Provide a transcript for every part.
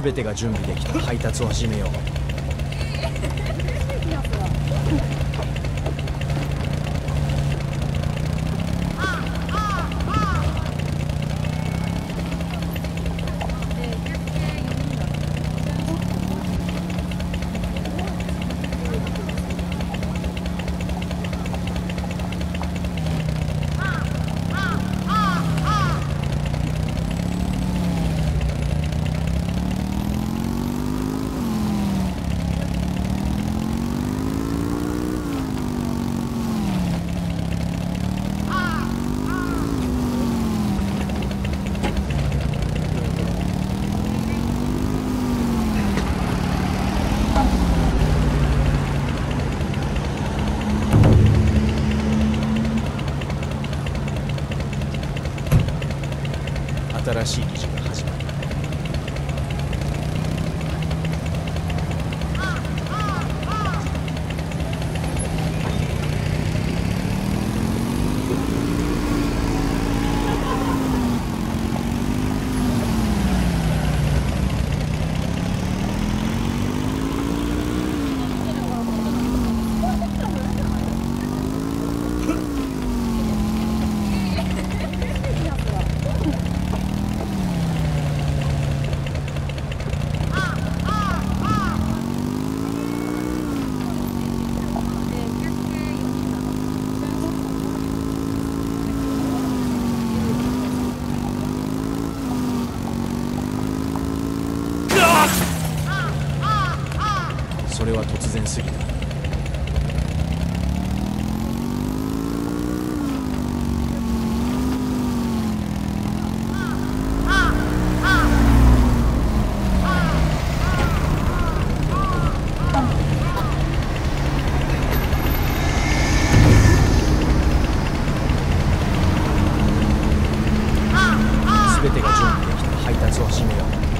全てが準備できた。配達を始めよう新しい記事が始まるそれは突然すぎた。全てが準備できた。配達を始めよう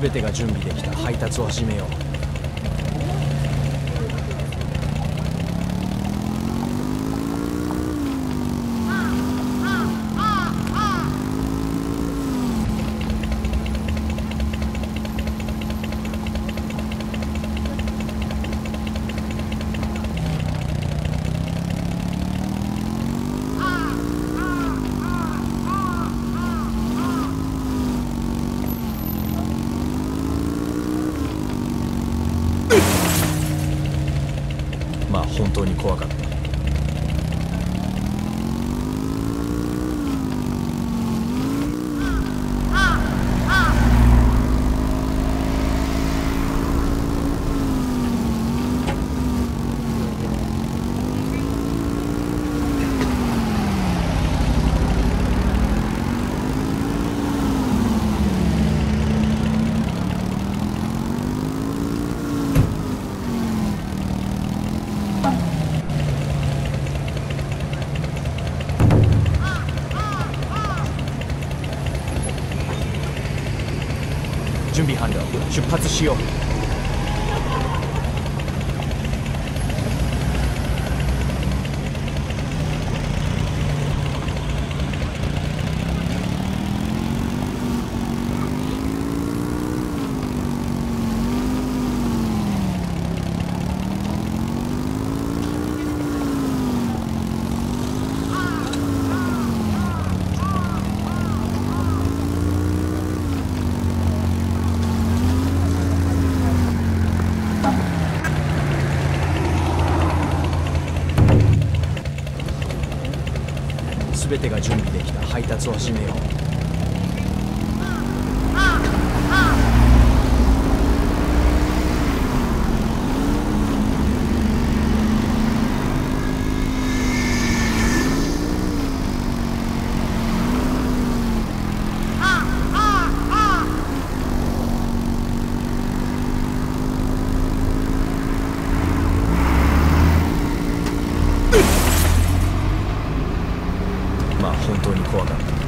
全てが準備できた。配達を始めよう。本当に怖かった。準備完了出発しよう。全てが準備できた配達を始めようまあ本当に怖かった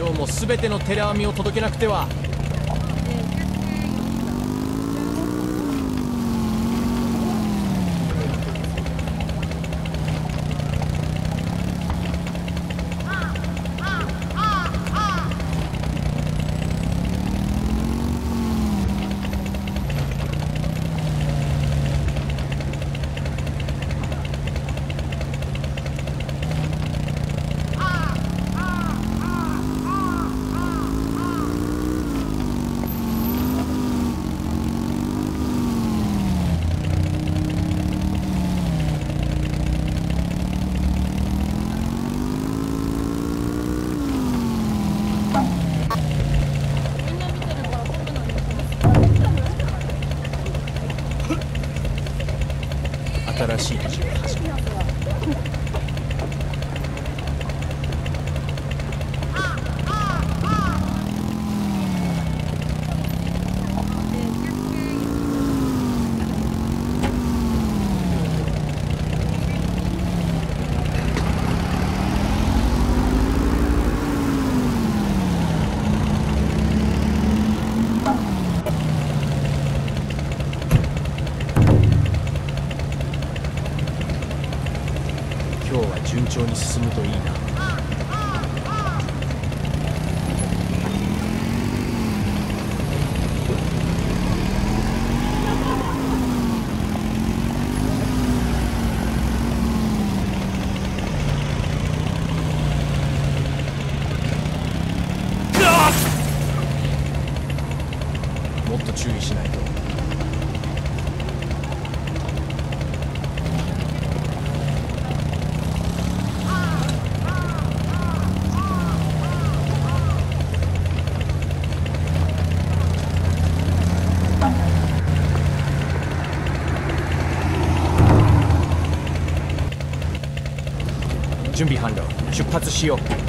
今日も全てのテレアミを届けなくては調に進むといいな。準備完了。出発しよう。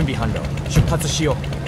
準備完了出発しよう。